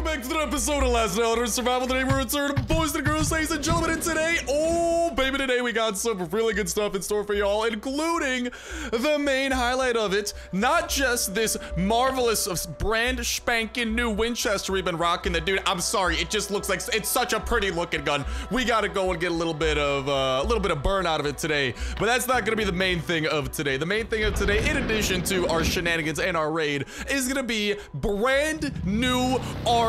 welcome back to the episode of Last Night Survival. Today we're returning, boys and girls, ladies and gentlemen, and today, oh baby, today we got some really good stuff in store for y'all, including the main highlight of it, not just this marvelous brand spanking new Winchester we've been rocking. The dude, I'm sorry, it just looks like it's such a pretty looking gun. We gotta go and get a little bit of uh, a little bit of burn out of it today, but that's not gonna be the main thing of today. The main thing of today, in addition to our shenanigans and our raid, is gonna be brand new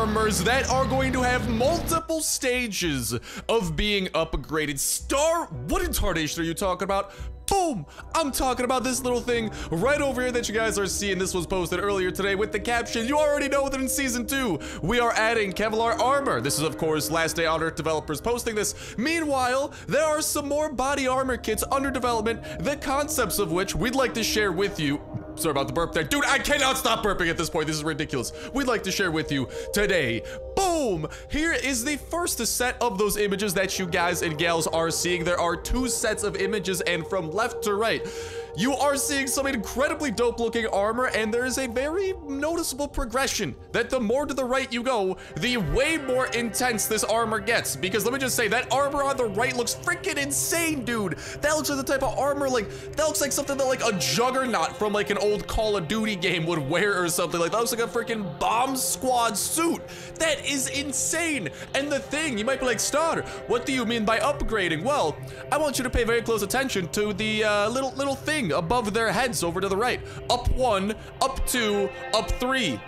armors that are going to have multiple stages of being upgraded. Star, what in tarnation are you talking about? Boom! I'm talking about this little thing right over here that you guys are seeing. This was posted earlier today with the caption. You already know that in Season 2, we are adding Kevlar armor. This is, of course, Last Day on Earth developers posting this. Meanwhile, there are some more body armor kits under development, the concepts of which we'd like to share with you Sorry about the burp there. Dude, I cannot stop burping at this point. This is ridiculous. We'd like to share with you today. Boom! Here is the first set of those images that you guys and gals are seeing. There are two sets of images and from left to right, you are seeing some incredibly dope looking armor and there is a very noticeable progression that the more to the right you go, the way more intense this armor gets. Because let me just say, that armor on the right looks freaking insane, dude. That looks like the type of armor, like, that looks like something that like a juggernaut from like an old Call of Duty game would wear or something. Like that looks like a freaking bomb squad suit. That is insane. And the thing, you might be like, Star, what do you mean by upgrading? Well, I want you to pay very close attention to the uh, little little thing above their heads over to the right. Up one, up two, up three.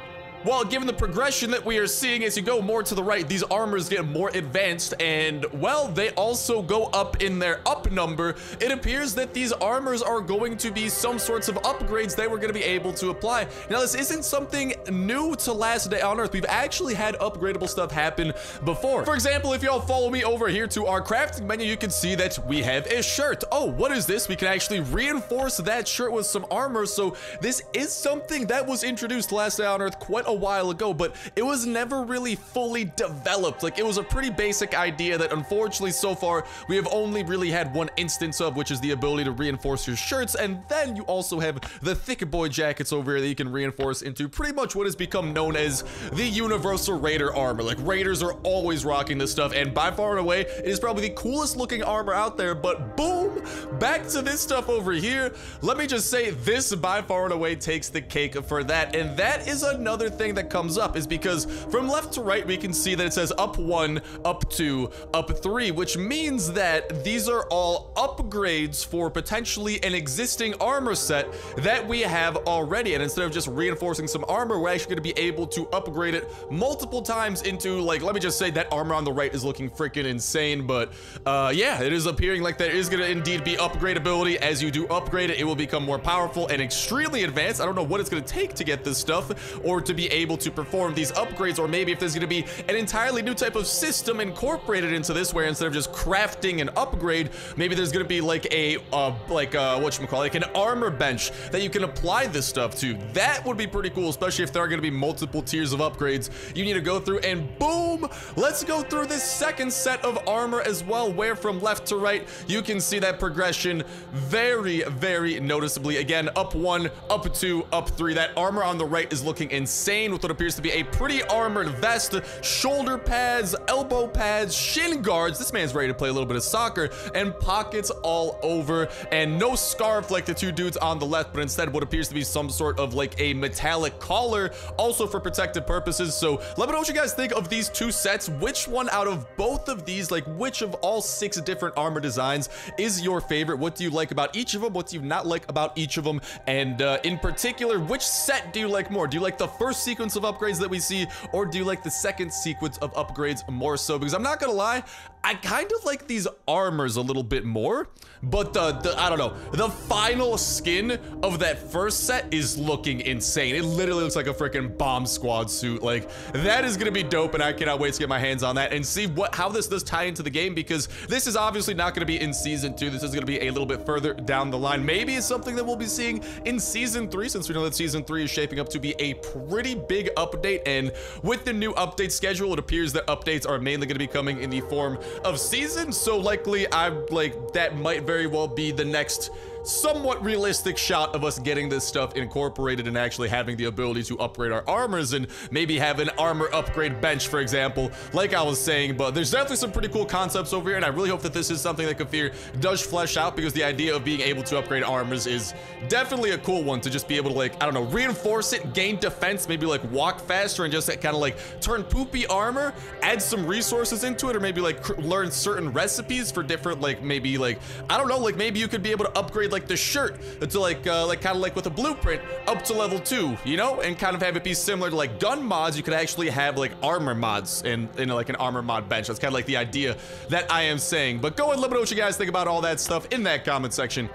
Well, given the progression that we are seeing as you go more to the right, these armors get more advanced and, well, they also go up in their up number. It appears that these armors are going to be some sorts of upgrades that we're going to be able to apply. Now, this isn't something new to Last Day on Earth. We've actually had upgradable stuff happen before. For example, if y'all follow me over here to our crafting menu, you can see that we have a shirt. Oh, what is this? We can actually reinforce that shirt with some armor. So this is something that was introduced Last Day on Earth quite a while ago, but it was never really fully developed. Like, it was a pretty basic idea that unfortunately so far we have only really had one instance of, which is the ability to reinforce your shirts. And then you also have the thick boy jackets over here that you can reinforce into pretty much what has become known as the universal raider armor. Like, raiders are always rocking this stuff, and by far and away, it is probably the coolest looking armor out there, but boom, back to this stuff over here. Let me just say, this by far and away takes the cake for that, and that is another thing thing that comes up is because from left to right, we can see that it says up one, up two, up three, which means that these are all upgrades for potentially an existing armor set that we have already. And instead of just reinforcing some armor, we're actually going to be able to upgrade it multiple times into like, let me just say that armor on the right is looking freaking insane. But uh, yeah, it is appearing like there is going to indeed be upgradability. As you do upgrade it, it will become more powerful and extremely advanced. I don't know what it's going to take to get this stuff or to be able to perform these upgrades, or maybe if there's gonna be an entirely new type of system incorporated into this, where instead of just crafting an upgrade, maybe there's gonna be like a, uh, like, uh, whatchamacallit, like an armor bench that you can apply this stuff to. That would be pretty cool, especially if there are gonna be multiple tiers of upgrades you need to go through, and boom, let's go through this second set of armor as well, where from left to right, you can see that progression very, very noticeably. Again, up one, up two, up three. That armor on the right is looking insane with what appears to be a pretty armored vest, shoulder pads, elbow pads, shin guards. This man's ready to play a little bit of soccer and pockets all over and no scarf like the two dudes on the left, but instead what appears to be some sort of like a metallic collar also for protective purposes. So let me know what you guys think of these two sets. Which one out of both of these, like which of all six different armor designs is your favorite? What do you like about each of them? What do you not like about each of them? And uh, in particular, which set do you like more? Do you like the first sequence of upgrades that we see, or do you like the second sequence of upgrades more so? Because I'm not gonna lie, I kind of like these armors a little bit more, but the, the, I don't know, the final skin of that first set is looking insane. It literally looks like a freaking bomb squad suit. Like, that is gonna be dope, and I cannot wait to get my hands on that and see what how this does tie into the game, because this is obviously not gonna be in Season 2. This is gonna be a little bit further down the line. Maybe it's something that we'll be seeing in Season 3, since we know that Season 3 is shaping up to be a pretty big update, and with the new update schedule, it appears that updates are mainly gonna be coming in the form of season, so likely I'm like that might very well be the next somewhat realistic shot of us getting this stuff incorporated and actually having the ability to upgrade our armors and maybe have an armor upgrade bench, for example, like I was saying. But there's definitely some pretty cool concepts over here, and I really hope that this is something that Kefir does flesh out because the idea of being able to upgrade armors is definitely a cool one to just be able to like, I don't know, reinforce it, gain defense, maybe like walk faster and just kind of like turn poopy armor, add some resources into it, or maybe like learn certain recipes for different like maybe like, I don't know, like maybe you could be able to upgrade like the shirt to like, uh, like kind of like with a blueprint up to level two, you know, and kind of have it be similar to like gun mods. You could actually have like armor mods in, in like an armor mod bench. That's kind of like the idea that I am saying. But go and let me know what you guys think about all that stuff in that comment section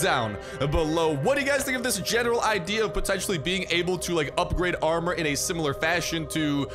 down below. What do you guys think of this general idea of potentially being able to like upgrade armor in a similar fashion to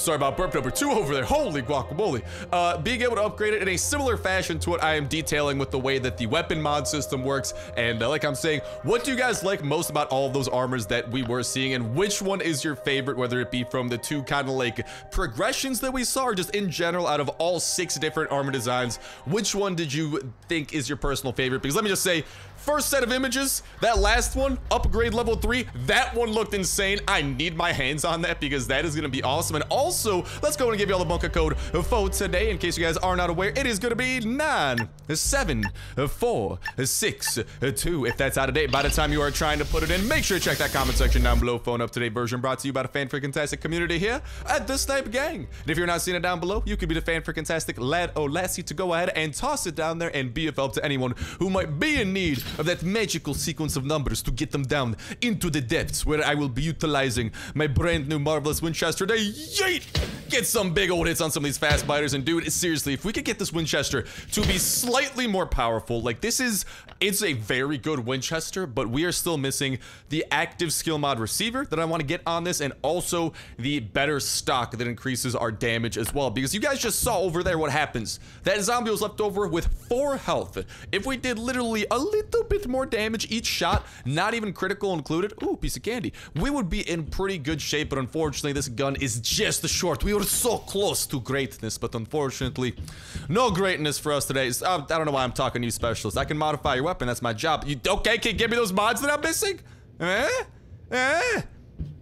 sorry about burp number two over there. Holy guacamole. Uh, being able to upgrade it in a similar fashion to what I am detailing with the way that the weapon mod system works. And uh, like I'm saying, what do you guys like most about all of those armors that we were seeing? And which one is your favorite, whether it be from the two kind of like progressions that we saw or just in general out of all six different armor designs? Which one did you think is your personal favorite? Because let me just say, First set of images, that last one, upgrade level three, that one looked insane. I need my hands on that because that is gonna be awesome. And also, let's go and give you all the bunker code for today. In case you guys are not aware, it is gonna be nine, seven, four, six, two. If that's out of date by the time you are trying to put it in, make sure to check that comment section down below. Phone up today version brought to you by the Fan Freaking Tastic community here at the Snipe Gang. And if you're not seeing it down below, you could be the Fan Freaking Tastic lad or lassie to go ahead and toss it down there and be of help to anyone who might be in need of that magical sequence of numbers to get them down into the depths where I will be utilizing my brand new Marvelous Winchester to yeet! Get some big old hits on some of these fast biters and dude, seriously, if we could get this Winchester to be slightly more powerful, like this is, it's a very good Winchester, but we are still missing the active skill mod receiver that I want to get on this and also the better stock that increases our damage as well because you guys just saw over there what happens. That zombie was left over with four health. If we did literally a little bit more damage each shot, not even critical included, ooh, piece of candy, we would be in pretty good shape, but unfortunately this gun is just short. We were so close to greatness, but unfortunately, no greatness for us today. I don't know why I'm talking to you specialists. I can modify your weapon, that's my job. You, okay, can you give me those mods that I'm missing? Eh? Eh?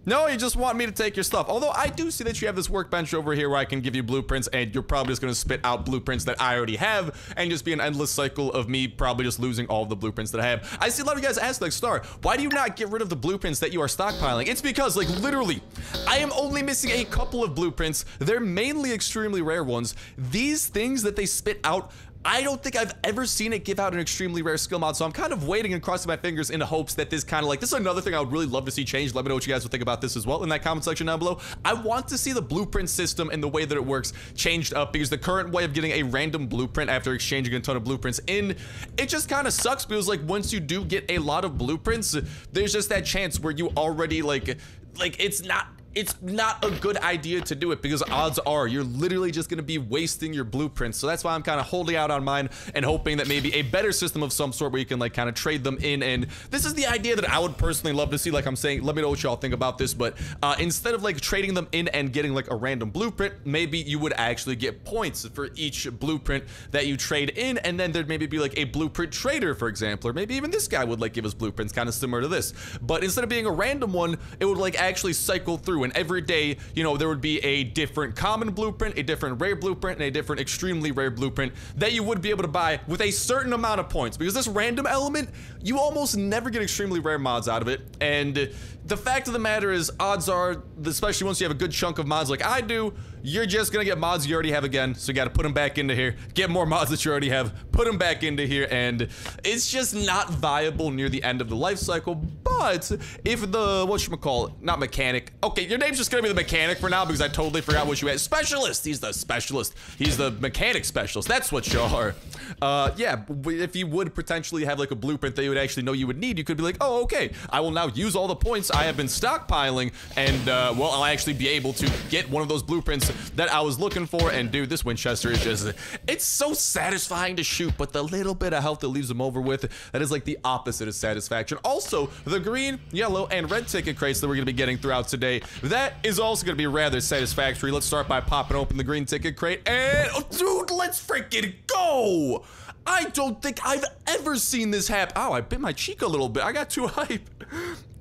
No, you just want me to take your stuff. Although I do see that you have this workbench over here where I can give you blueprints and you're probably just going to spit out blueprints that I already have and just be an endless cycle of me probably just losing all the blueprints that I have. I see a lot of you guys ask like, Star, why do you not get rid of the blueprints that you are stockpiling? It's because like literally, I am only missing a couple of blueprints. They're mainly extremely rare ones. These things that they spit out I don't think I've ever seen it give out an extremely rare skill mod, so I'm kind of waiting and crossing my fingers in hopes that this kind of like, this is another thing I would really love to see change. Let me know what you guys would think about this as well in that comment section down below. I want to see the blueprint system and the way that it works changed up because the current way of getting a random blueprint after exchanging a ton of blueprints in, it just kind of sucks because like once you do get a lot of blueprints, there's just that chance where you already like, like it's not it's not a good idea to do it because odds are you're literally just going to be wasting your blueprints. So that's why I'm kind of holding out on mine and hoping that maybe a better system of some sort where you can like kind of trade them in. And this is the idea that I would personally love to see. Like I'm saying, let me know what y'all think about this. But uh, instead of like trading them in and getting like a random blueprint, maybe you would actually get points for each blueprint that you trade in. And then there'd maybe be like a blueprint trader, for example, or maybe even this guy would like give us blueprints kind of similar to this. But instead of being a random one, it would like actually cycle through and every day, you know, there would be a different common blueprint, a different rare blueprint, and a different extremely rare blueprint that you would be able to buy with a certain amount of points. Because this random element, you almost never get extremely rare mods out of it. And the fact of the matter is, odds are, especially once you have a good chunk of mods like I do, you're just gonna get mods you already have again, so you gotta put them back into here, get more mods that you already have, put them back into here, and it's just not viable near the end of the life cycle, but if the, whatchamacallit, not mechanic, okay, your name's just gonna be the mechanic for now because I totally forgot what you had, specialist, he's the specialist, he's the mechanic specialist, that's what you are. Uh, yeah, if you would potentially have like a blueprint that you would actually know you would need, you could be like, oh, okay, I will now use all the points I have been stockpiling, and, uh, well, I'll actually be able to get one of those blueprints that I was looking for. And dude, this Winchester is just, it's so satisfying to shoot, but the little bit of health that leaves them over with, that is like the opposite of satisfaction. Also, the green, yellow, and red ticket crates that we're gonna be getting throughout today, that is also gonna be rather satisfactory. Let's start by popping open the green ticket crate and, oh, dude, let's freaking go! I don't think I've ever seen this happen. Oh, I bit my cheek a little bit. I got too hype.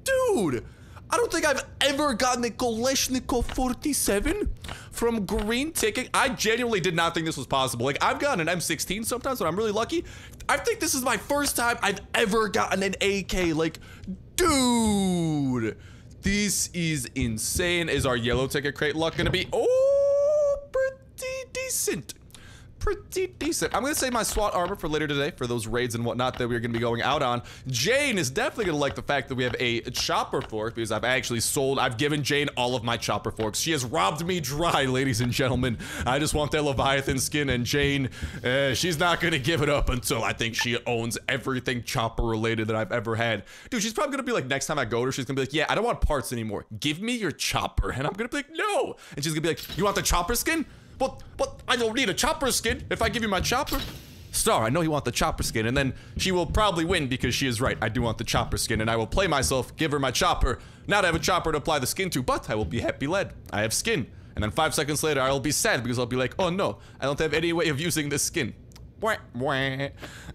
Dude, I don't think I've ever gotten a Kalashnikov 47 from Green Ticket. I genuinely did not think this was possible. Like, I've gotten an M16 sometimes when I'm really lucky. I think this is my first time I've ever gotten an AK. Like, dude, this is insane. Is our yellow ticket crate luck gonna be? Oh, pretty decent pretty decent. I'm gonna save my SWAT armor for later today for those raids and whatnot that we're gonna be going out on. Jane is definitely gonna like the fact that we have a chopper fork because I've actually sold, I've given Jane all of my chopper forks. She has robbed me dry, ladies and gentlemen. I just want that Leviathan skin and Jane, uh, she's not gonna give it up until I think she owns everything chopper related that I've ever had. Dude, she's probably gonna be like, next time I go to her, she's gonna be like, yeah, I don't want parts anymore. Give me your chopper. And I'm gonna be like, no. And she's gonna be like, you want the chopper skin? But, but I don't need a chopper skin if I give you my chopper. Star, I know you want the chopper skin, and then she will probably win because she is right. I do want the chopper skin, and I will play myself, give her my chopper. Not have a chopper to apply the skin to, but I will be happy led. I have skin. And then five seconds later, I will be sad because I'll be like, oh no, I don't have any way of using this skin.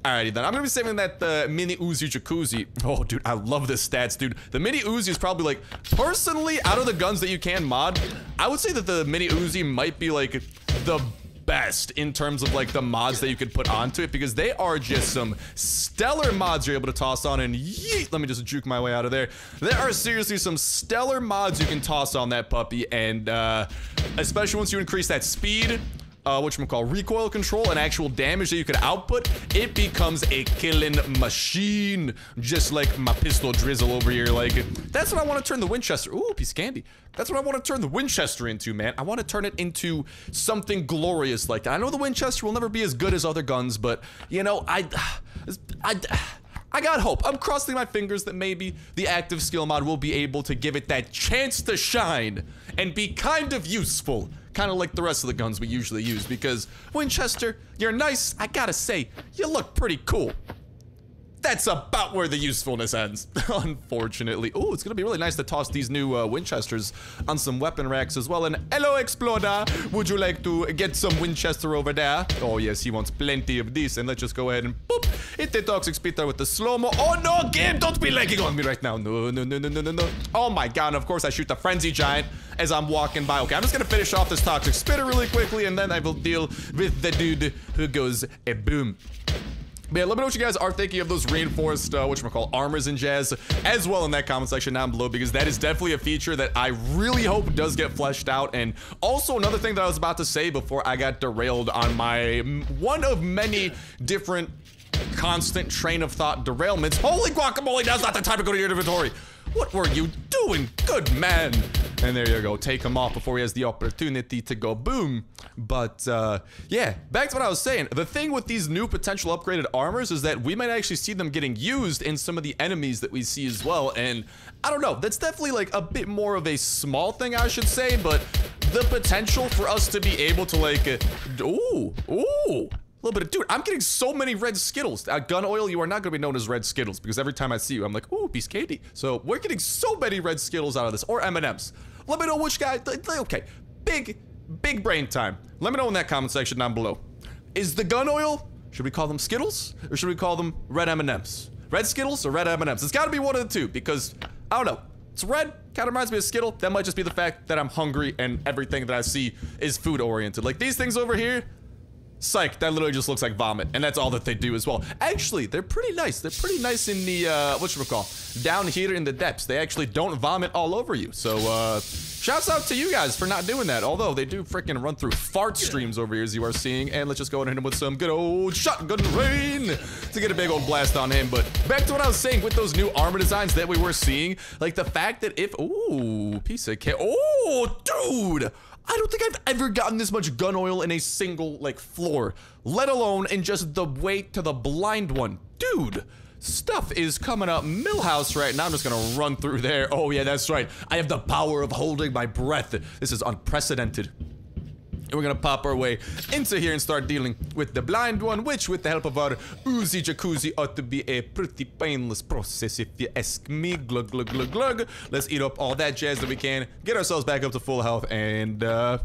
Alrighty then, I'm gonna be saving that uh, mini Uzi jacuzzi. Oh, dude, I love this stats, dude. The mini Uzi is probably like, personally, out of the guns that you can mod, I would say that the mini Uzi might be like the best in terms of like the mods that you could put onto it because they are just some stellar mods you're able to toss on and yeet let me just juke my way out of there there are seriously some stellar mods you can toss on that puppy and uh especially once you increase that speed uh, which we call recoil control and actual damage that you can output, it becomes a killing machine. Just like my pistol drizzle over here. Like, that's what I want to turn the Winchester. Ooh, piece of candy. That's what I want to turn the Winchester into, man. I want to turn it into something glorious like that. I know the Winchester will never be as good as other guns, but, you know, I... I... I got hope. I'm crossing my fingers that maybe the active skill mod will be able to give it that chance to shine and be kind of useful kind of like the rest of the guns we usually use because Winchester, you're nice, I gotta say, you look pretty cool. That's about where the usefulness ends, unfortunately. Oh, it's gonna be really nice to toss these new uh, Winchesters on some weapon racks as well. And hello, Exploder, would you like to get some Winchester over there? Oh yes, he wants plenty of this. And let's just go ahead and boop, hit the toxic spitter with the slow-mo. Oh no, game, don't be lagging on me right now. No, no, no, no, no, no, no. Oh my god, And of course I shoot the Frenzy Giant as I'm walking by. Okay, I'm just gonna finish off this toxic spitter really quickly and then I will deal with the dude who goes a boom. Yeah, let me know what you guys are thinking of those reinforced, uh, call armors and jazz as well in that comment section down below because that is definitely a feature that I really hope does get fleshed out. And also another thing that I was about to say before I got derailed on my one of many different constant train of thought derailments. Holy guacamole, now's not the time to go to your inventory. What were you doing? Good man. And there you go. Take him off before he has the opportunity to go boom. But, uh, yeah, back to what I was saying. The thing with these new potential upgraded armors is that we might actually see them getting used in some of the enemies that we see as well. And I don't know. That's definitely like a bit more of a small thing, I should say. But the potential for us to be able to like, uh, ooh, ooh, little bit of, dude, I'm getting so many red Skittles. Uh, gun oil, you are not going to be known as red Skittles because every time I see you, I'm like, ooh, piece candy. So we're getting so many red Skittles out of this, or M&Ms. Let me know which guy, okay, big, big brain time. Let me know in that comment section down below. Is the gun oil, should we call them Skittles, or should we call them red M&Ms? Red Skittles or red M&Ms? It's got to be one of the two because, I don't know, it's red, kind of reminds me of Skittle. That might just be the fact that I'm hungry and everything that I see is food oriented. Like these things over here, Psych, that literally just looks like vomit, and that's all that they do as well. Actually, they're pretty nice. They're pretty nice in the, uh, whatchamacall, down here in the depths. They actually don't vomit all over you. So, uh, shouts out to you guys for not doing that. Although, they do freaking run through fart streams over here, as you are seeing. And let's just go and hit him with some good old shotgun rain to get a big old blast on him. But back to what I was saying with those new armor designs that we were seeing. Like, the fact that if, ooh, piece of cake. Oh, dude! I don't think I've ever gotten this much gun oil in a single, like, floor, let alone in just the weight to the blind one. Dude, stuff is coming up Milhouse right now. I'm just gonna run through there. Oh, yeah, that's right. I have the power of holding my breath. This is unprecedented. And we're gonna pop our way into here and start dealing with the blind one, which with the help of our Uzi Jacuzzi ought to be a pretty painless process if you ask me. Glug, glug, glug, glug. Let's eat up all that jazz that we can, get ourselves back up to full health, and uh,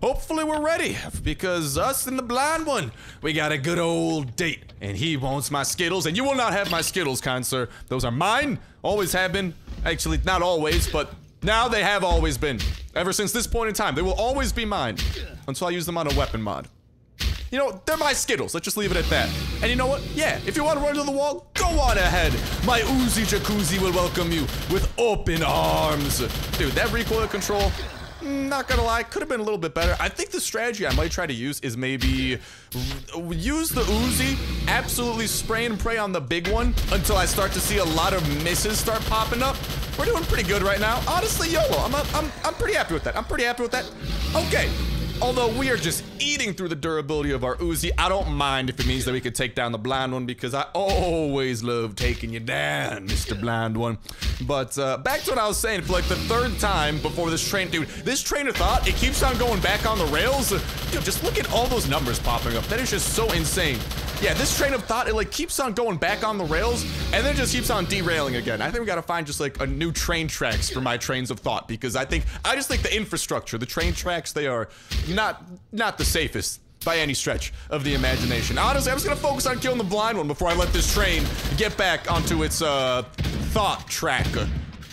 hopefully we're ready. Because us and the blind one, we got a good old date. And he wants my Skittles, and you will not have my Skittles, kind sir. Those are mine, always have been. Actually, not always, but now they have always been. Ever since this point in time, they will always be mine. Until I use them on a weapon mod. You know, they're my Skittles. Let's just leave it at that. And you know what? Yeah, if you want to run to the wall, go on ahead. My Uzi Jacuzzi will welcome you with open arms. Dude, that recoil control, Mm, not gonna lie, could have been a little bit better. I think the strategy I might try to use is maybe use the Uzi, absolutely spray and pray on the big one until I start to see a lot of misses start popping up. We're doing pretty good right now. Honestly, YOLO, I'm, I'm, I'm pretty happy with that. I'm pretty happy with that. Okay, Although we are just eating through the durability of our Uzi, I don't mind if it means that we could take down the blind one because I always love taking you down, Mr. Blind One. But uh, back to what I was saying, for like the third time before this train, dude, this train of thought, it keeps on going back on the rails. Dude, just look at all those numbers popping up. That is just so insane. Yeah, this train of thought, it like keeps on going back on the rails and then just keeps on derailing again. I think we gotta find just like a new train tracks for my trains of thought because I think, I just think the infrastructure, the train tracks, they are not, not the safest by any stretch of the imagination. Honestly, I'm just gonna focus on killing the blind one before I let this train get back onto its, uh, thought track.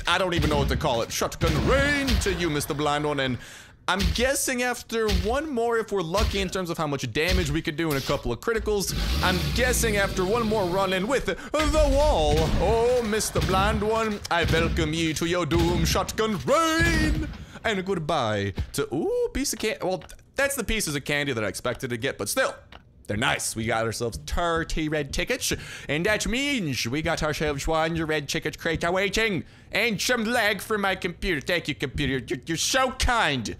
I don't even know what to call it. Shotgun rain to you, Mr. Blind One, and I'm guessing after one more, if we're lucky in terms of how much damage we could do in a couple of criticals, I'm guessing after one more run in with the wall. Oh, Mr. Blind One, I welcome you to your doom shotgun rain. And goodbye to, ooh, piece of candy. Well, that's the pieces of candy that I expected to get, but still, they're nice. We got ourselves 30 red tickets, and that means we got ourselves one red ticket crate awaiting, and some lag for my computer. Thank you, computer. You're, you're so kind.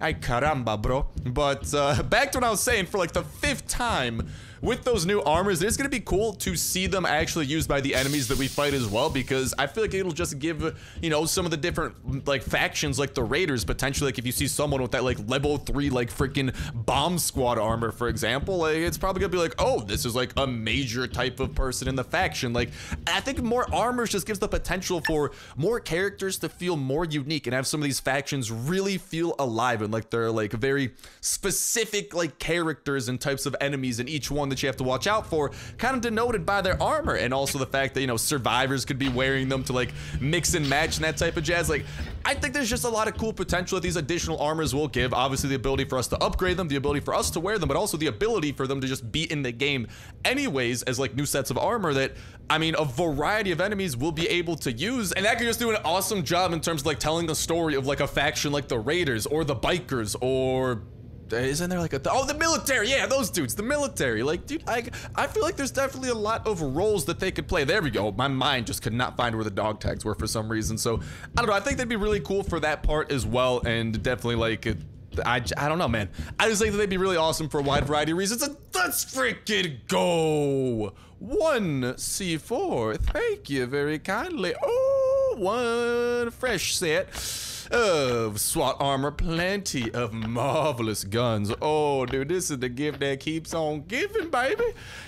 Ay caramba, bro. But uh, back to what I was saying, for like the fifth time, with those new armors, it's gonna be cool to see them actually used by the enemies that we fight as well, because I feel like it'll just give, you know, some of the different, like, factions, like the Raiders, potentially, like, if you see someone with that, like, level 3, like, freaking bomb squad armor, for example, like, it's probably gonna be like, oh, this is, like, a major type of person in the faction. Like, I think more armors just gives the potential for more characters to feel more unique and have some of these factions really feel alive and like they're, like, very specific, like, characters and types of enemies in each one that you have to watch out for, kind of denoted by their armor, and also the fact that, you know, survivors could be wearing them to, like, mix and match and that type of jazz. Like, I think there's just a lot of cool potential that these additional armors will give. Obviously, the ability for us to upgrade them, the ability for us to wear them, but also the ability for them to just be in the game anyways as, like, new sets of armor that, I mean, a variety of enemies will be able to use, and that could just do an awesome job in terms of, like, telling the story of, like, a faction like the Raiders, or the Bikers, or isn't there like a th oh the military yeah those dudes the military like dude I I feel like there's definitely a lot of roles that they could play. There we go my mind just could not find where the dog tags were for some reason so I don't know I think that'd be really cool for that part as well and definitely like I, I don't know man. I just think that they'd be really awesome for a wide variety of reasons and let's freaking go! One C4 thank you very kindly. Oh one fresh set of SWAT armor, plenty of marvelous guns. Oh, dude, this is the gift that keeps on giving, baby.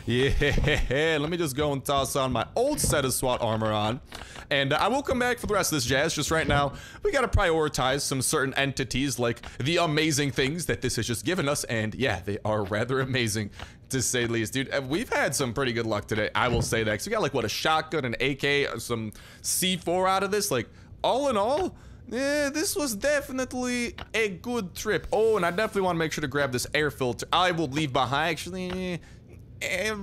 Yeah, let me just go and toss on my old set of SWAT armor on. And uh, I will come back for the rest of this jazz. Just right now, we gotta prioritize some certain entities like the amazing things that this has just given us. And yeah, they are rather amazing to say the least, dude. Uh, we've had some pretty good luck today. I will say that. So we got like what a shotgun, an AK, some C4 out of this. Like all in all, yeah, this was definitely a good trip. Oh, and I definitely want to make sure to grab this air filter. I will leave behind, actually. I'll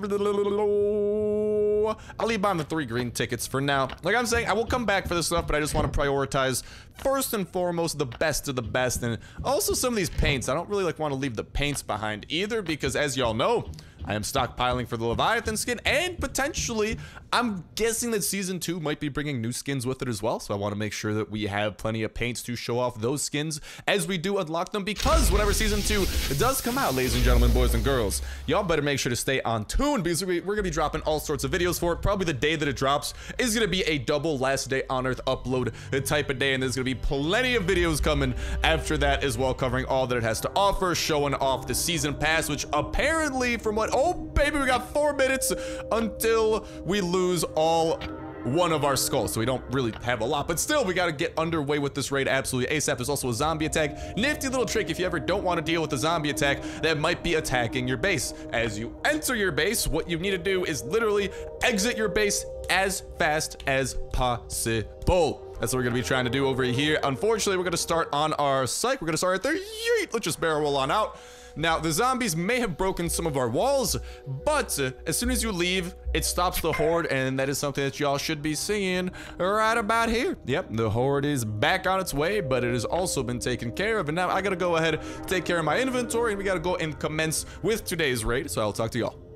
leave behind the three green tickets for now. Like I'm saying, I will come back for this stuff, but I just want to prioritize first and foremost the best of the best, and also some of these paints. I don't really like want to leave the paints behind either, because as y'all know, I am stockpiling for the Leviathan skin, and potentially I'm guessing that season two might be bringing new skins with it as well. So I want to make sure that we have plenty of paints to show off those skins as we do unlock them. Because whenever season two does come out, ladies and gentlemen, boys and girls, y'all better make sure to stay on tune because we're going to be dropping all sorts of videos for it. Probably the day that it drops is going to be a double last day on Earth upload type of day. And there's going to be plenty of videos coming after that as well, covering all that it has to offer, showing off the season pass, which apparently from what, oh baby, we got four minutes until we lose all one of our skulls, so we don't really have a lot, but still, we gotta get underway with this raid absolutely ASAP. There's also a zombie attack. Nifty little trick if you ever don't want to deal with a zombie attack that might be attacking your base. As you enter your base, what you need to do is literally exit your base as fast as possible. That's what we're gonna be trying to do over here. Unfortunately, we're gonna start on our site. We're gonna start right there. Yeet! Let's just barrel on out. Now, the zombies may have broken some of our walls, but uh, as soon as you leave, it stops the horde, and that is something that y'all should be seeing right about here. Yep, the horde is back on its way, but it has also been taken care of, and now I gotta go ahead, take care of my inventory, and we gotta go and commence with today's raid, so I'll talk to y'all.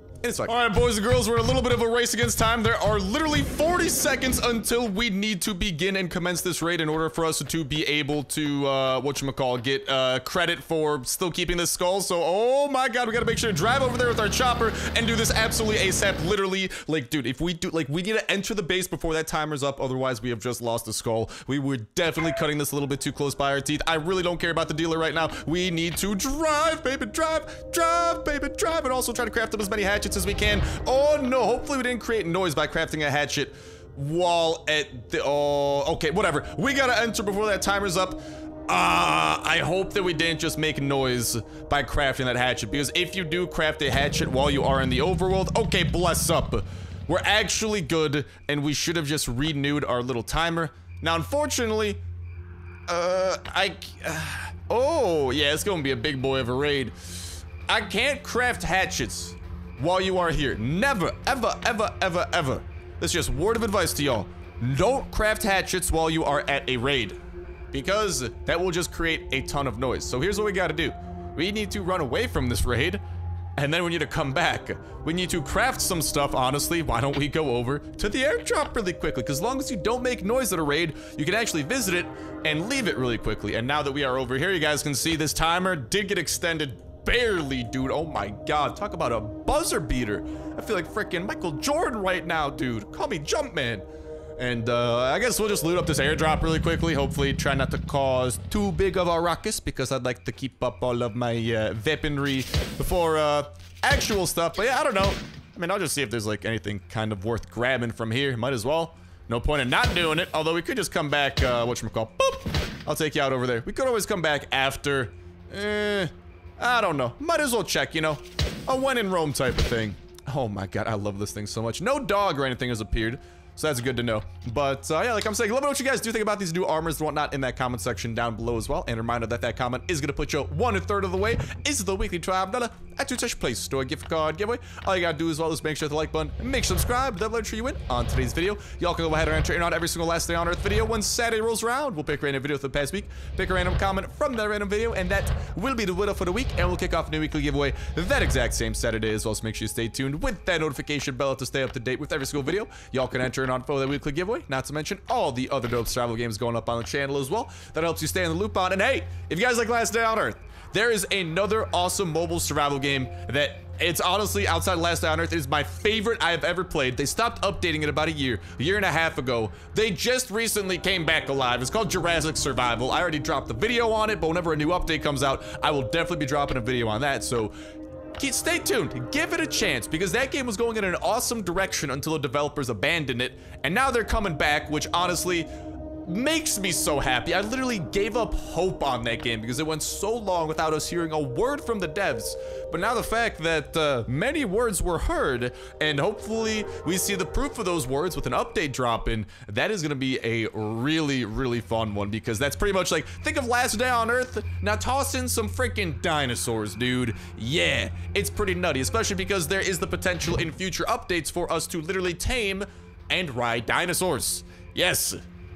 All right, boys and girls, we're in a little bit of a race against time. There are literally 40 seconds until we need to begin and commence this raid in order for us to be able to, uh, whatchamacall, get uh, credit for still keeping this skull. So, oh my god, we gotta make sure to drive over there with our chopper and do this absolutely ASAP. Literally, like, dude, if we do, like, we need to enter the base before that timer's up. Otherwise, we have just lost the skull. We were definitely cutting this a little bit too close by our teeth. I really don't care about the dealer right now. We need to drive, baby, drive, drive, baby, drive, and also try to craft up as many hatchets as we can. Oh no, hopefully we didn't create noise by crafting a hatchet while at the, oh, okay, whatever. We gotta enter before that timer's up. Ah, uh, I hope that we didn't just make noise by crafting that hatchet, because if you do craft a hatchet while you are in the overworld, okay, bless up. We're actually good, and we should have just renewed our little timer. Now, unfortunately, uh, I, uh, oh, yeah, it's gonna be a big boy of a raid. I can't craft hatchets while you are here. Never, ever, ever, ever, ever. This is just word of advice to y'all. Don't craft hatchets while you are at a raid. Because that will just create a ton of noise. So here's what we gotta do. We need to run away from this raid. And then we need to come back. We need to craft some stuff, honestly. Why don't we go over to the airdrop really quickly? Because as long as you don't make noise at a raid, you can actually visit it and leave it really quickly. And now that we are over here, you guys can see this timer did get extended barely, dude. Oh my god, talk about a buzzer beater. I feel like freaking Michael Jordan right now, dude. Call me Jumpman. And uh, I guess we'll just loot up this airdrop really quickly. Hopefully try not to cause too big of a ruckus because I'd like to keep up all of my uh, weaponry before uh, actual stuff. But yeah, I don't know. I mean, I'll just see if there's like anything kind of worth grabbing from here. Might as well. No point in not doing it. Although we could just come back, uh, whatchamacall, boop. I'll take you out over there. We could always come back after. Eh, I don't know. Might as well check, you know? A when in Rome type of thing. Oh my god, I love this thing so much. No dog or anything has appeared. So that's good to know. But uh, yeah, like I'm saying, let me know what you guys do think about these new armors and whatnot in that comment section down below as well. And reminder that that comment is going to put you one third of the way. Is the weekly tribe dollar at your Play Store gift card giveaway. All you got to do as well is make sure to like button make sure subscribe. That'll ensure you win on today's video. Y'all can go ahead and enter on every single last day on Earth video. When Saturday rolls around, we'll pick a random video for the past week, pick a random comment from that random video, and that will be the winner for the week. And we'll kick off a new weekly giveaway that exact same Saturday as well. So make sure you stay tuned with that notification bell to stay up to date with every single video. Y'all can enter in on for that weekly giveaway not to mention all the other dope survival games going up on the channel as well. That helps you stay in the loop on. And hey, if you guys like Last Day on Earth, there is another awesome mobile survival game that it's honestly outside Last Day on Earth is my favorite I have ever played. They stopped updating it about a year, a year and a half ago. They just recently came back alive. It's called Jurassic Survival. I already dropped the video on it, but whenever a new update comes out, I will definitely be dropping a video on that. So stay tuned. Give it a chance because that game was going in an awesome direction until the developers abandoned it. And now they're coming back, which honestly, makes me so happy. I literally gave up hope on that game because it went so long without us hearing a word from the devs. But now the fact that uh, many words were heard and hopefully we see the proof of those words with an update drop in, that is going to be a really, really fun one because that's pretty much like, think of Last Day on Earth. Now toss in some freaking dinosaurs, dude. Yeah, it's pretty nutty, especially because there is the potential in future updates for us to literally tame and ride dinosaurs. Yes,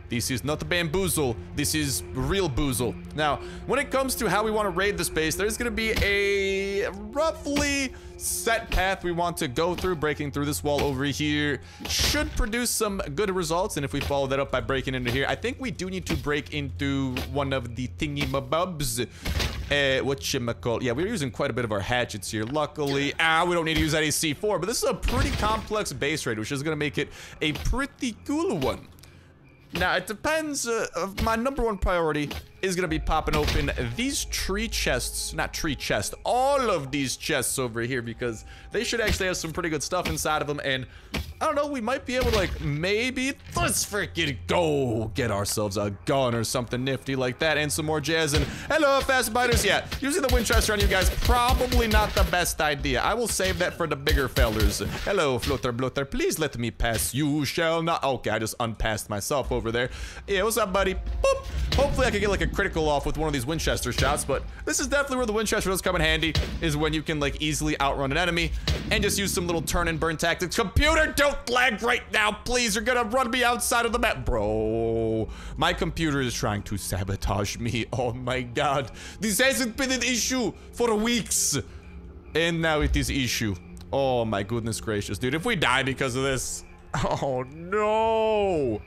This is not the bamboozle. This is real boozle. Now, when it comes to how we want to raid the space, there's going to be a roughly set path we want to go through. Breaking through this wall over here should produce some good results. And if we follow that up by breaking into here, I think we do need to break into one of the thingy mabubs. Uh, whatchamacall. Yeah, we're using quite a bit of our hatchets here. Luckily, ah, we don't need to use any C4, but this is a pretty complex base raid, which is going to make it a pretty cool one. Now, it depends. Uh, of my number one priority is going to be popping open these tree chests. Not tree chests. All of these chests over here because they should actually have some pretty good stuff inside of them. And I don't know, we might be able to, like, maybe... Let's freaking go get ourselves a gun or something nifty like that and some more jazz. And hello, fast biters. Yeah, using the Winchester on you guys, probably not the best idea. I will save that for the bigger fellers. Hello, Flutter Blutter. Please let me pass. You shall not... Okay, I just unpassed myself over there. Yeah, what's up, buddy? Boop. Hopefully I can get, like, a critical off with one of these Winchester shots, but this is definitely where the Winchester does come in handy, is when you can, like, easily outrun an enemy and just use some little turn and burn tactics. Computer, don't lag right now, please. You're gonna run me outside of the map. Bro, my computer is trying to sabotage me. Oh my god. This hasn't been an issue for weeks. And now it is issue. Oh my goodness gracious, dude. If we die because of this. Oh no.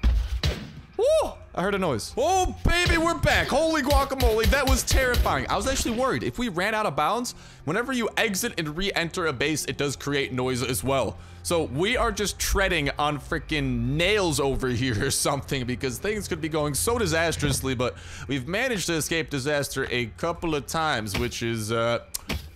Woo! I heard a noise. Oh, baby, we're back. Holy guacamole, that was terrifying. I was actually worried. If we ran out of bounds, whenever you exit and re-enter a base, it does create noise as well. So we are just treading on freaking nails over here or something because things could be going so disastrously, but we've managed to escape disaster a couple of times, which is, uh,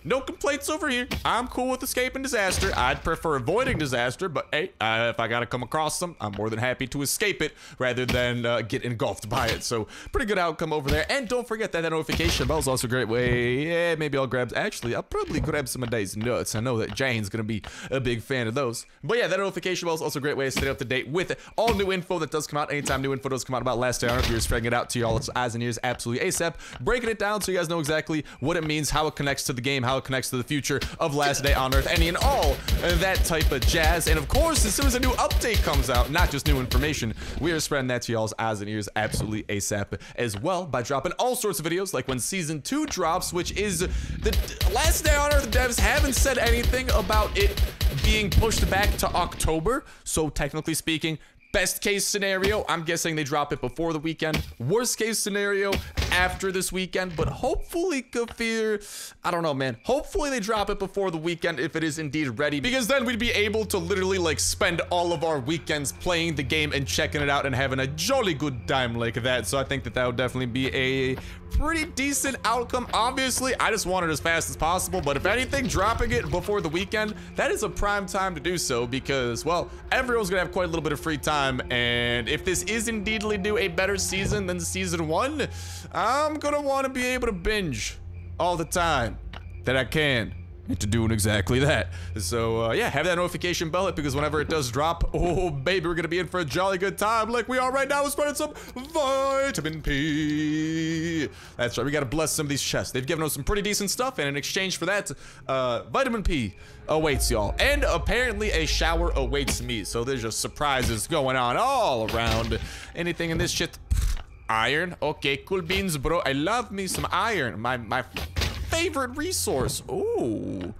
no complaints over here. I'm cool with escaping disaster. I'd prefer avoiding disaster, but hey, uh, if I gotta come across them, I'm more than happy to escape it rather than uh, get engulfed by it. So pretty good outcome over there. And don't forget that that notification bell is also a great way. Yeah, maybe I'll grab. Actually, I'll probably grab some of these nuts. I know that Jane's gonna be a big fan of those. But yeah, that notification bell is also a great way to stay up to date with all new info that does come out. Anytime new info does come out about Last Day on Earth, we're spreading it out to y'all. It's eyes and ears absolutely ASAP. Breaking it down so you guys know exactly what it means, how it connects to the game, how connects to the future of Last Day on Earth, any and all that type of jazz. And of course, as soon as a new update comes out, not just new information, we are spreading that to y'all's eyes and ears absolutely ASAP as well by dropping all sorts of videos, like when Season 2 drops, which is the Last Day on Earth devs haven't said anything about it being pushed back to October. So technically speaking, Best case scenario, I'm guessing they drop it before the weekend. Worst case scenario, after this weekend. But hopefully, Kefir, I don't know, man. Hopefully they drop it before the weekend if it is indeed ready. Because then we'd be able to literally like spend all of our weekends playing the game and checking it out and having a jolly good time like that. So I think that that would definitely be a pretty decent outcome. Obviously, I just want it as fast as possible, but if anything, dropping it before the weekend, that is a prime time to do so because, well, everyone's gonna have quite a little bit of free time, and if this is indeedly do a better season than season one, I'm gonna want to be able to binge all the time that I can into doing exactly that. So, uh, yeah, have that notification bell because whenever it does drop, oh, baby, we're gonna be in for a jolly good time like we are right now. We're spreading some vitamin P. That's right, we gotta bless some of these chests. They've given us some pretty decent stuff, and in exchange for that, uh, vitamin P awaits y'all. And apparently a shower awaits me, so there's just surprises going on all around. Anything in this shit? Iron? Okay, cool beans, bro. I love me some iron. My, my favorite resource. Ooh.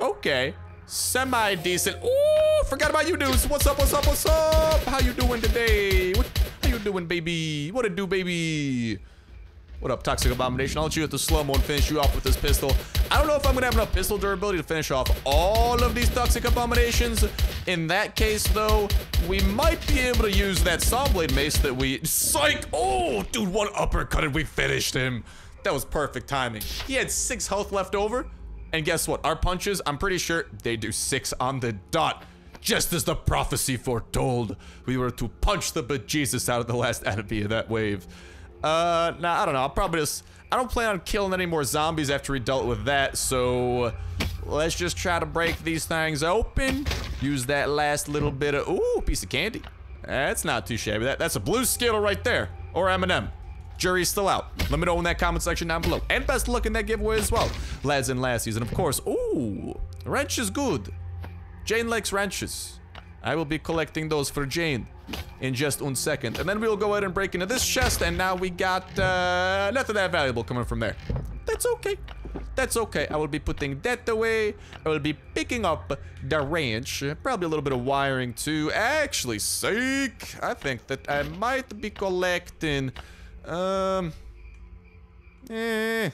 Okay. Semi-decent. Ooh, forgot about you dudes. What's up, what's up, what's up? How you doing today? What, how you doing, baby? What it do, baby? What up, Toxic Abomination? I'll let you hit the slow-mo and finish you off with this pistol. I don't know if I'm gonna have enough pistol durability to finish off all of these Toxic Abominations. In that case, though, we might be able to use that Saw Blade Mace that we... Psych! Oh, dude, one uppercut and we finished him. That was perfect timing. He had six health left over. And guess what? Our punches, I'm pretty sure they do six on the dot. Just as the prophecy foretold, we were to punch the bejesus out of the last enemy of that wave. Uh, nah, I don't know. I'll probably just... I don't plan on killing any more zombies after we dealt with that, so... Let's just try to break these things open. Use that last little bit of... Ooh, piece of candy. That's not too shabby. That, that's a blue Skittle right there. Or M&M. Jury's still out. Let me know in that comment section down below. And best luck in that giveaway as well. Lads and lassies. And of course, ooh, wrench is good. Jane likes wrenches. I will be collecting those for Jane in just one second. And then we'll go ahead and break into this chest, and now we got uh, nothing that valuable coming from there. That's okay. That's okay. I will be putting that away. I will be picking up the wrench. Probably a little bit of wiring too. Actually, sake. I think that I might be collecting... Um... Eh...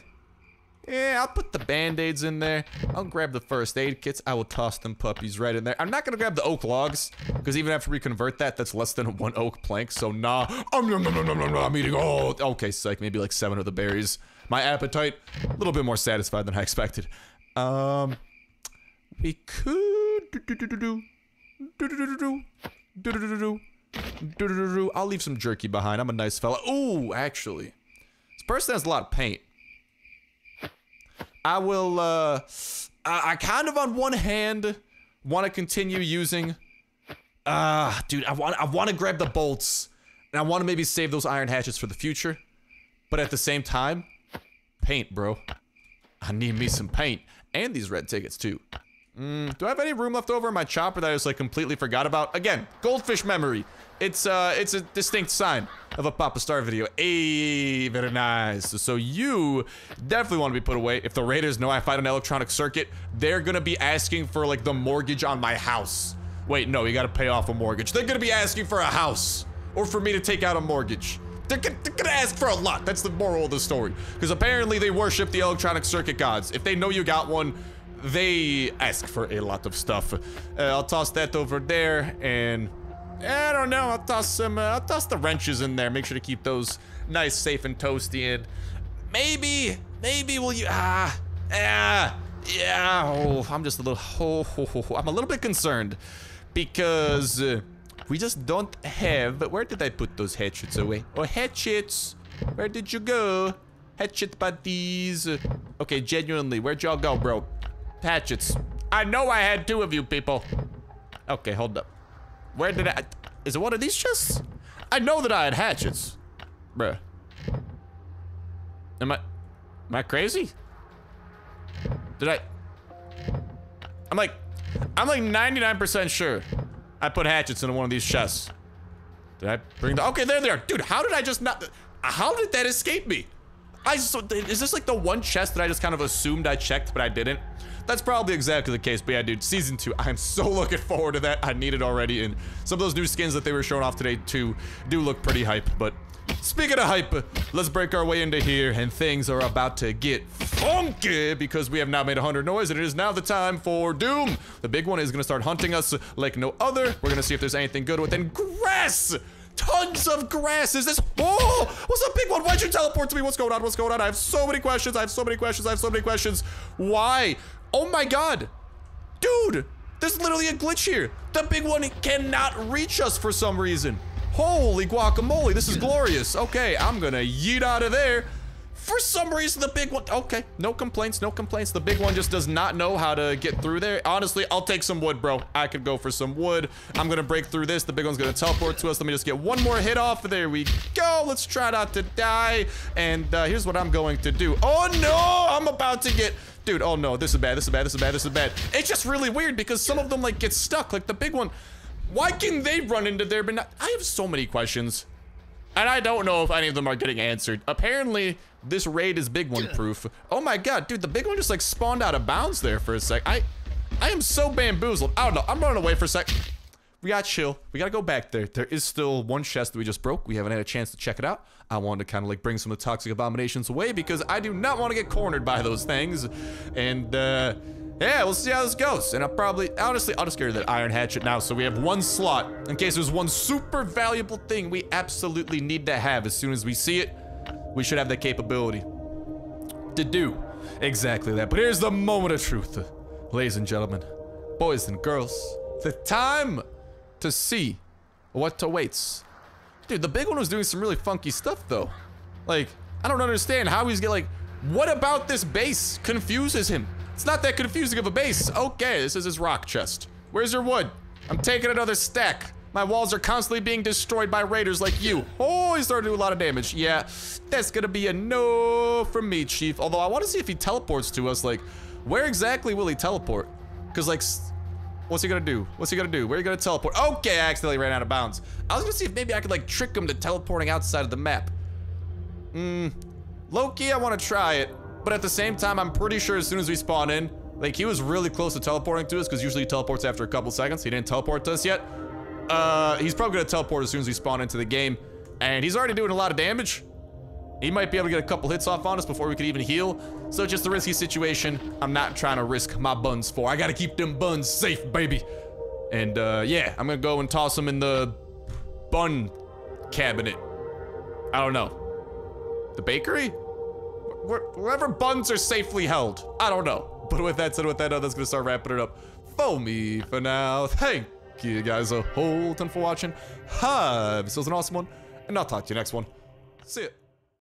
Yeah, I'll put the band-aids in there. I'll grab the first aid kits. I will toss them puppies right in there. I'm not gonna grab the oak logs, because even after we convert that, that's less than one oak plank, so nah. Um, nom, nom, nom, nom, nom, I'm eating all. Okay, psych, maybe like seven of the berries. My appetite, a little bit more satisfied than I expected. Um, we could do do do do do do do do do do do do do I'll leave some jerky behind. I'm a nice fella. Ooh, actually, this person has a lot of paint. I will, uh, I, I kind of on one hand want to continue using, ah, uh, dude, I want, I want to grab the bolts and I want to maybe save those iron hatchets for the future. But at the same time, paint, bro. I need me some paint and these red tickets too. Mm, do I have any room left over in my chopper that I just like completely forgot about? Again, goldfish memory. It's uh, it's a distinct sign of a Papa Star video. Hey, very nice. So you definitely want to be put away. If the Raiders know I fight an electronic circuit, they're gonna be asking for like the mortgage on my house. Wait, no, you gotta pay off a mortgage. They're gonna be asking for a house or for me to take out a mortgage. They're, they're gonna ask for a lot. That's the moral of the story. Because apparently they worship the electronic circuit gods. If they know you got one, they ask for a lot of stuff. Uh, I'll toss that over there and I don't know. I'll toss some. Uh, I'll toss the wrenches in there. Make sure to keep those nice, safe, and toasty. And maybe, maybe will you? Ah, ah, yeah. Oh, I'm just a little. Oh, oh, oh, I'm a little bit concerned because uh, we just don't have. Where did I put those hatchets away? Oh, hatchets. Where did you go? Hatchet buddies. Okay, genuinely, where'd y'all go, bro? Hatchets. I know I had two of you people. Okay, hold up. Where did I... Is it one of these chests? I know that I had hatchets. Bruh. Am I... Am I crazy? Did I... I'm like... I'm like 99% sure I put hatchets in one of these chests. Did I bring the... Okay, there they are. Dude, how did I just not... How did that escape me? I so, is this like the one chest that I just kind of assumed I checked, but I didn't? That's probably exactly the case, but yeah, dude, season two, I'm so looking forward to that. I need it already, and some of those new skins that they were showing off today, too, do look pretty hype, but Speaking of hype, let's break our way into here, and things are about to get funky because we have now made 100 noise, and it is now the time for Doom. The big one is gonna start hunting us like no other. We're gonna see if there's anything good within grass. Tons of grass. Is this? Oh, what's up, big one? Why'd you teleport to me? What's going on? What's going on? I have so many questions. I have so many questions. I have so many questions. Why? Oh my god. Dude, there's literally a glitch here. The big one cannot reach us for some reason. Holy guacamole, this is glorious. Okay, I'm gonna yeet out of there. For some reason, the big one, okay, no complaints, no complaints. The big one just does not know how to get through there. Honestly, I'll take some wood, bro. I could go for some wood. I'm gonna break through this. The big one's gonna teleport to us. Let me just get one more hit off. There we go. Let's try not to die. And uh, here's what I'm going to do. Oh no, I'm about to get Dude, oh no, this is bad, this is bad, this is bad, this is bad. It's just really weird because some of them like get stuck. Like the big one, why can they run into there but not? I have so many questions. And I don't know if any of them are getting answered. Apparently, this raid is big one proof. Oh my god, dude, the big one just like spawned out of bounds there for a sec. I I am so bamboozled. I don't know. I'm running away for a sec. We got chill. We gotta go back there. There is still one chest that we just broke. We haven't had a chance to check it out. I wanted to kind of like bring some of the toxic abominations away because I do not want to get cornered by those things. And uh, yeah, we'll see how this goes. And I'll probably, honestly, I'll just get rid of that iron hatchet now so we have one slot in case there's one super valuable thing we absolutely need to have as soon as we see it. We should have that capability to do exactly that. But here's the moment of truth, ladies and gentlemen, boys and girls. The time to see what awaits. Dude, the big one was doing some really funky stuff, though. Like, I don't understand how he's getting, like, what about this base confuses him? It's not that confusing of a base. Okay, this is his rock chest. Where's your wood? I'm taking another stack. My walls are constantly being destroyed by raiders like you. Oh, he's starting to do a lot of damage. Yeah, that's gonna be a no from me, Chief. Although I want to see if he teleports to us. Like, where exactly will he teleport? Because, like, What's he gonna do? What's he gonna do? Where are you gonna teleport? Okay, I accidentally ran out of bounds. I was gonna see if maybe I could like trick him to teleporting outside of the map. Hmm. Loki, I want to try it, but at the same time, I'm pretty sure as soon as we spawn in, like he was really close to teleporting to us because usually he teleports after a couple seconds. He didn't teleport to us yet. Uh, he's probably gonna teleport as soon as we spawn into the game, and he's already doing a lot of damage. He might be able to get a couple hits off on us before we could even heal. So just a risky situation. I'm not trying to risk my buns for. I gotta keep them buns safe, baby. And uh, yeah, I'm gonna go and toss them in the bun cabinet. I don't know. The bakery? Wh wherever buns are safely held. I don't know. But with that said, with that, uh, that's gonna start wrapping it up for me for now. Thank you guys a whole ton for watching. Have yourselves an awesome one, and I'll talk to you next one. See ya.